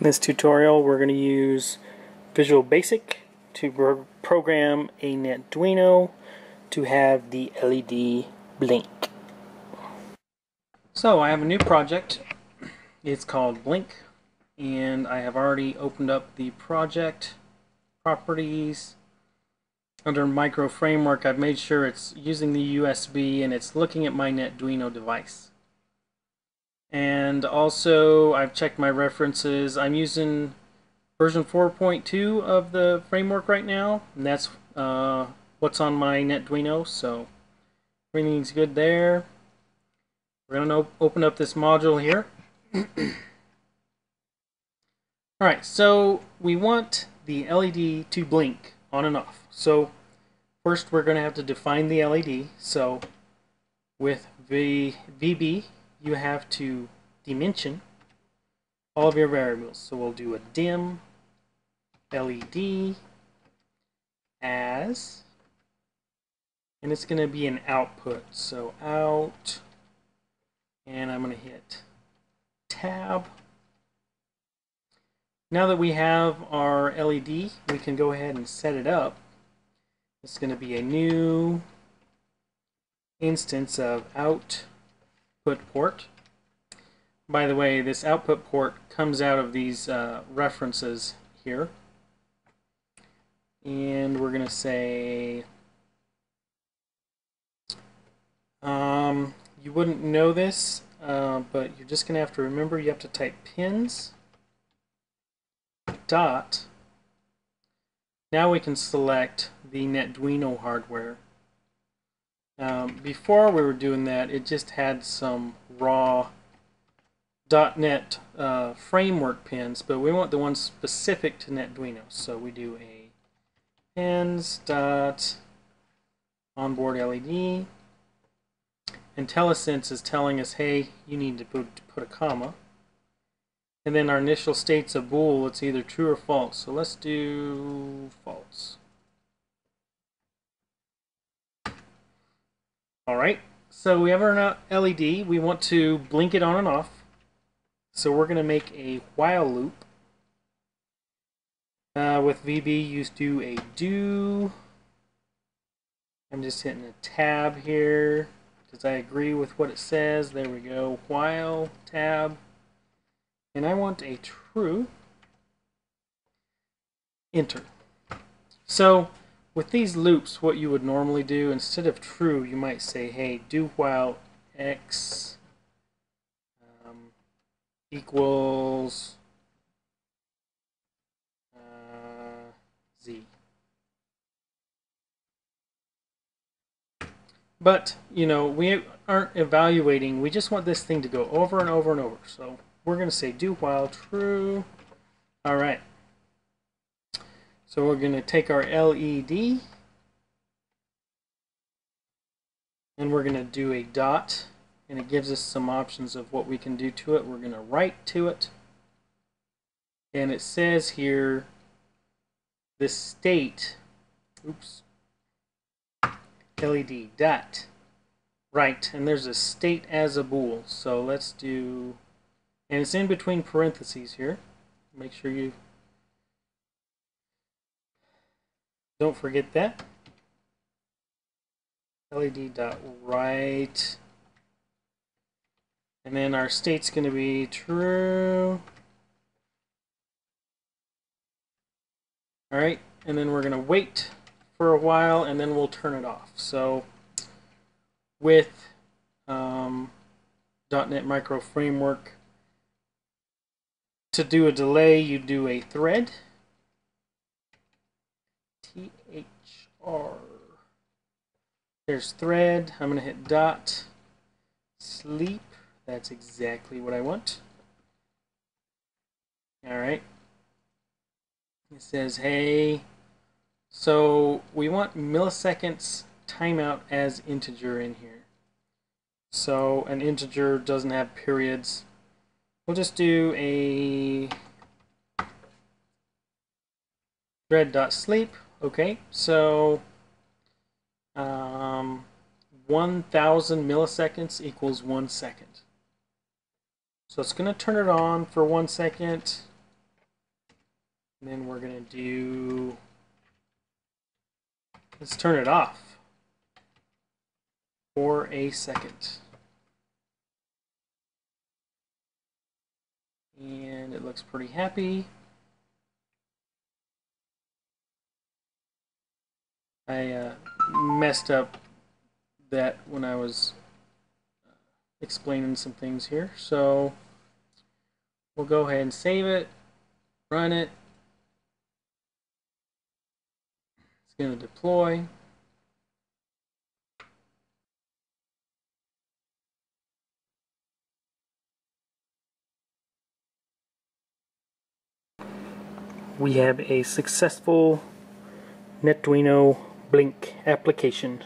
In this tutorial we're going to use Visual Basic to program a Netduino to have the LED blink. So I have a new project. It's called Blink and I have already opened up the project properties under micro framework I've made sure it's using the USB and it's looking at my Netduino device and also I've checked my references. I'm using version 4.2 of the framework right now and that's uh, what's on my Netduino so everything's good there. We're going to open up this module here. Alright so we want the LED to blink on and off. So first we're going to have to define the LED so with the VB you have to dimension all of your variables. So we'll do a dim LED as, and it's going to be an output. So out, and I'm going to hit tab. Now that we have our LED, we can go ahead and set it up. It's going to be a new instance of out output port. By the way, this output port comes out of these uh, references here. And we're going to say, um, you wouldn't know this, uh, but you're just going to have to remember you have to type pins dot. Now we can select the Netduino hardware. Um, before we were doing that, it just had some raw .NET uh, framework pins, but we want the ones specific to Netduino. So we do a pins dot onboard LED. IntelliSense is telling us, hey, you need to put, to put a comma. And then our initial state's a bool. It's either true or false. So let's do false. Alright, so we have our LED. We want to blink it on and off. So we're going to make a while loop. Uh, with VB, you do a do. I'm just hitting a tab here because I agree with what it says. There we go. While tab. And I want a true. Enter. So with these loops, what you would normally do, instead of true, you might say, hey, do while x um, equals uh, z. But, you know, we aren't evaluating. We just want this thing to go over and over and over. So we're going to say do while true. All right. So we're going to take our LED and we're going to do a dot and it gives us some options of what we can do to it. We're going to write to it and it says here the state oops LED dot write and there's a state as a bool so let's do and it's in between parentheses here make sure you Don't forget that. LED dot write. And then our state's going to be true. Alright, and then we're going to wait for a while and then we'll turn it off. So with um, .NET Micro Framework, to do a delay, you do a thread. T-H-R. There's thread. I'm going to hit dot sleep. That's exactly what I want. Alright. It says, hey, so we want milliseconds timeout as integer in here. So an integer doesn't have periods. We'll just do a thread.sleep. Okay, so um, 1,000 milliseconds equals one second. So it's going to turn it on for one second. And then we're going to do. Let's turn it off for a second. And it looks pretty happy. I uh, messed up that when I was uh, explaining some things here. So we'll go ahead and save it, run it. It's going to deploy. We have a successful Netduino Blink application.